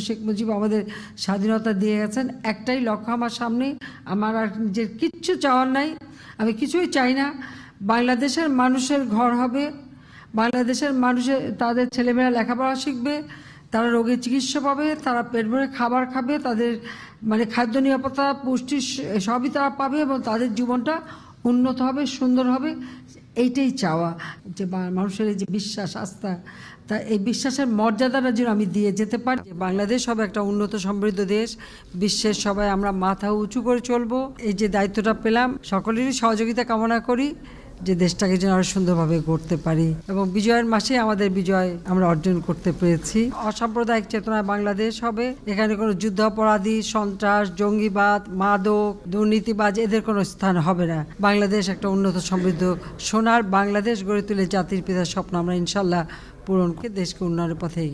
শেখ মুজিব আমাদের স্বাধীনতা দিয়ে গেছেন। একটাই লক্ষ্য আমার সামনে, আমার আর নিজের কিচ্ছু চাওয়ার নাই। আমি কিছুই চাই না। বাংলাদেশের মানুষের ঘর হবে। বাংলাদেশের মানুষের তাদের ছেলেমেয়েরা লেখাপড়া শিখবে, তারা রোগের চিকিৎসা পাবে, তারা পেট ভরে খাবার খাবে, তাদের মানে খাদ্য নিরাপত্তা পুষ্টি সবই তারা পাবে এবং তাদের জীবনটা উন্নত হবে, সুন্দর হবে, এইটাই চাওয়া। যে মানুষের এই যে বিশ্বাস, আস্থা, তা এই বিশ্বাসের মর্যাদাটা যেন আমি দিয়ে যেতে পারি। বাংলাদেশ হবে একটা উন্নত সমৃদ্ধ দেশ, বিশ্বের সবাই আমরা মাথা উঁচু করে চলবো। এই যে দায়িত্বটা পেলাম, সকলেরই সহযোগিতা কামনা করি। যে দেশটাকে যেন আরও সুন্দরভাবে গড়তে পারি। এবং বিজয়ের মাসে আমাদের বিজয় আমরা অর্জন করতে পেরেছি। অসাম্প্রদায়িক চেতনায় বাংলাদেশ হবে। এখানে কোনো যুদ্ধাপরাধী, সন্ত্রাস, জঙ্গিবাদ, মাদক, দুর্নীতিবাজ এদের কোনো স্থান হবে না। বাংলাদেশ একটা উন্নত সমৃদ্ধ সোনার বাংলাদেশ গড়ে তুলে জাতির পিতার স্বপ্ন আমরা ইনশাল্লাহ পূরণ করে দেশকে উন্নয়নের পথে